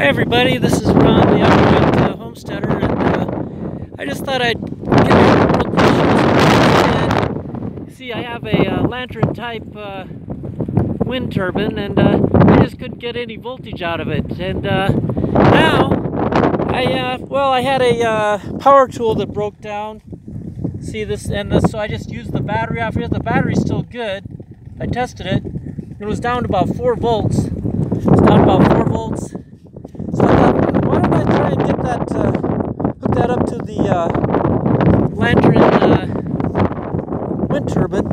Hi everybody, this is Ron, the Upright uh, Homesteader, and uh, I just thought I'd you a little question. See, I have a uh, lantern type uh, wind turbine, and uh, I just couldn't get any voltage out of it. And uh, now, I well, I had a power tool that broke down. See this, and this, so I just used the battery off here. The battery's still good. I tested it. It was down to about four volts. It's down about four volts. So I thought, why don't I try and get that, uh, up to the uh, lantern uh, wind turbine,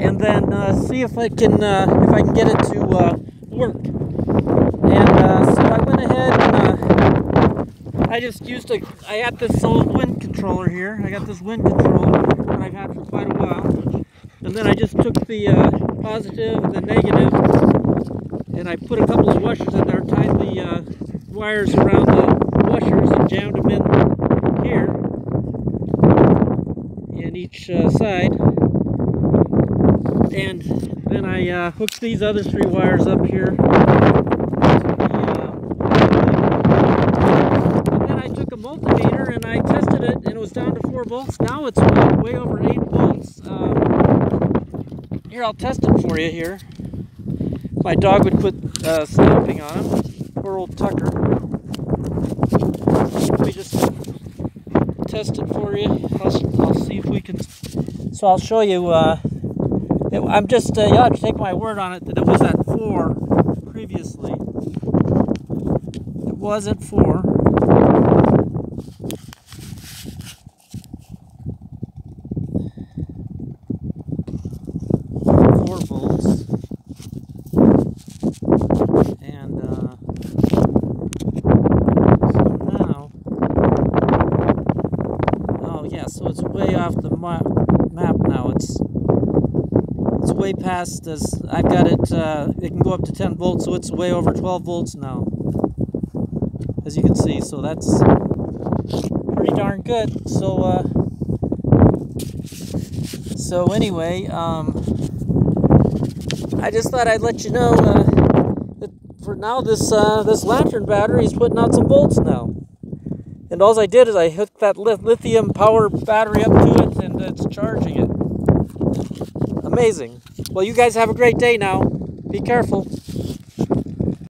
and then uh, see if I can uh, if I can get it to uh, work. And so I went ahead and I just used a I had this old wind controller here. I got this wind controller that I've had for quite a while, and then I just took the positive, the negative, and I put a couple of washers in there, tied the wires around the washers and jammed them in here in each uh, side. And then I uh, hooked these other three wires up here. Uh, and then I took a multimeter and I tested it and it was down to 4 volts. Now it's way over 8 volts. Um, here I'll test it for you here. My dog would quit uh, on him poor old Tucker. Let me just test it for you. I'll, I'll see if we can. So I'll show you. Uh, I'm just, uh, you have to take my word on it that it was at 4 previously. It was at Four volts. so it's way off the map now. It's it's way past this. I've got it. Uh, it can go up to 10 volts, so it's way over 12 volts now, as you can see. So that's pretty darn good. So uh, so anyway, um, I just thought I'd let you know uh, that for now this uh, this lantern battery is putting out some volts now. And all I did is I hooked that lithium power battery up to it and it's charging it. Amazing. Well, you guys have a great day now. Be careful.